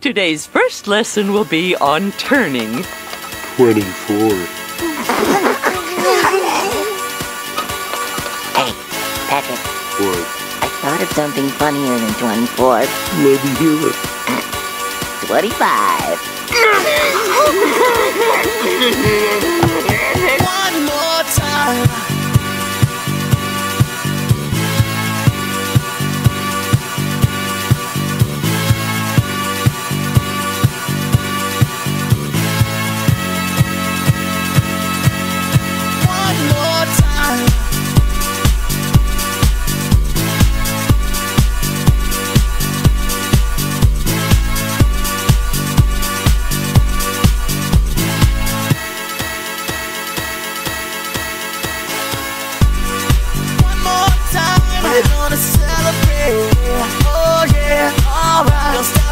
Today's first lesson will be on turning. 24. Hey, Patrick, What? I thought of something funnier than 24. Let me hear it. 25.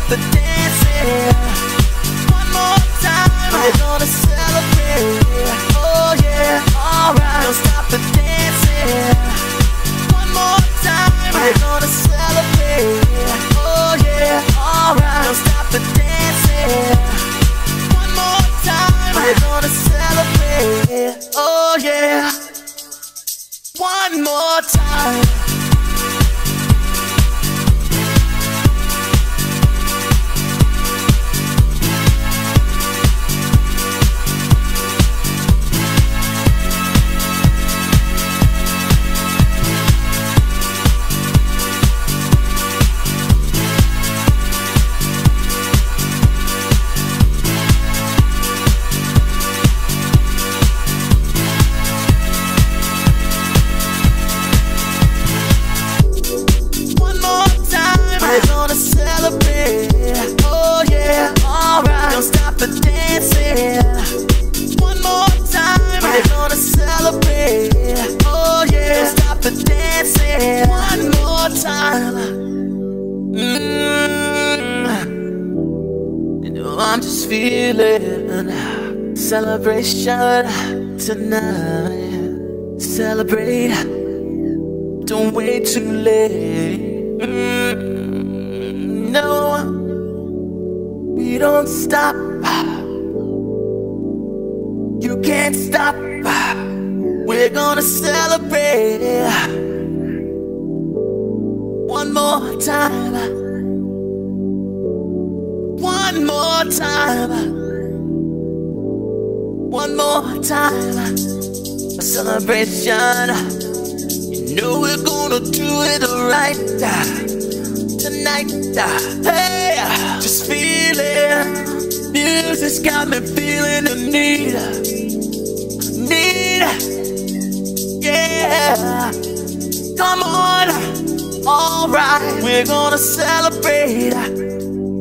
the dancing. One more time, we're gonna celebrate. Oh yeah, alright. Don't stop the dancing. One more time, we're gonna celebrate. Oh yeah, alright. Don't stop the dancing. One more time, we're gonna celebrate. Oh yeah. One more time. Feeling celebration tonight. Celebrate. Don't wait too late. Mm, no, we don't stop. You can't stop. We're gonna celebrate one more time. One more time. One more time. A celebration. You know we're gonna do it right tonight. Hey, just feel it. Music's got me feeling the need, need. Yeah, come on. All right, we're gonna celebrate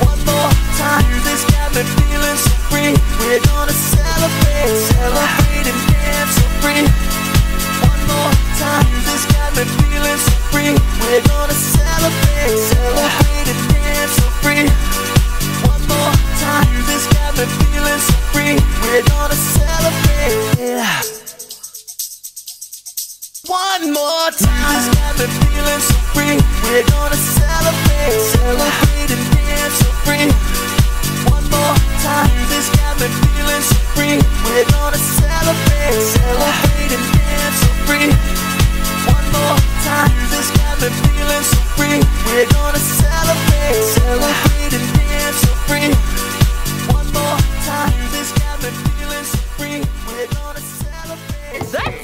One more time. Dance so free. One more time. Music's got me feeling so free. We're gonna celebrate. Celebrate and dance so free. One more time. Music's got me feeling so free. We're gonna celebrate one more time. Just got me feeling so free. We're gonna celebrate, celebrate and dance so free. One more time. This got me feeling so free. We're gonna celebrate, celebrate and dance so free. One more time. This got me feeling so free. We're gonna celebrate, celebrate and dance so free. One more time. This got me feeling so free. We're gonna celebrate. That's